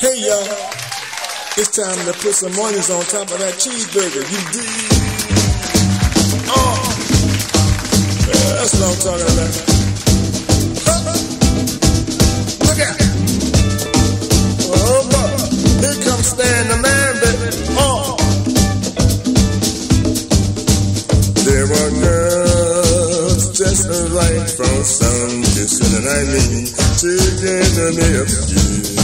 Hey y'all, it's time to put some onions on top of that cheeseburger. You dig? Oh, yeah, that's what I'm talking about. Huh? Look out! Oh, boy. here comes Stan the man, baby. Oh, there were girls just right from sun kissing, and I mean, taking me a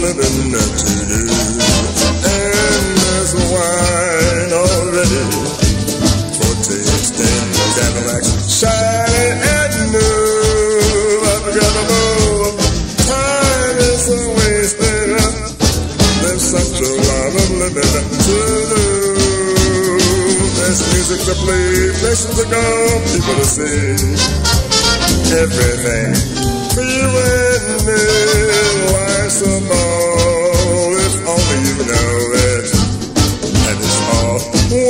living to do. And there's wine already to play, places to go, people to see. Everything for you and me. Life's a ball if only you know it. And it's all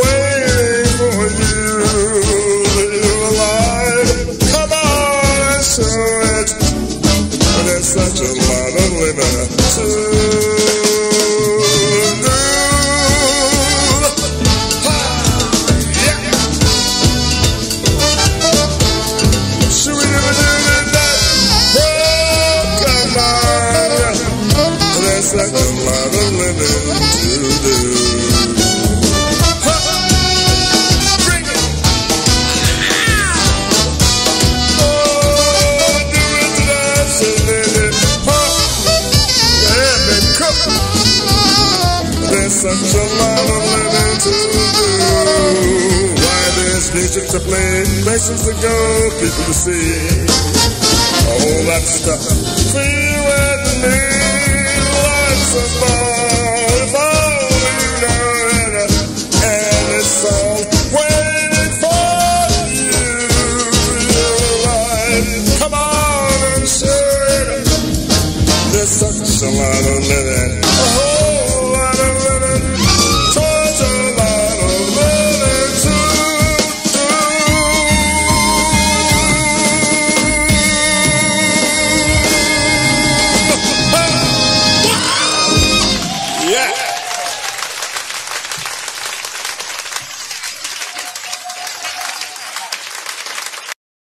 waiting for you. You're alive. Come on and show it. There's such a such a lot living to do. Why there's to play, places to go, people to see. All that stuff such a lot of living.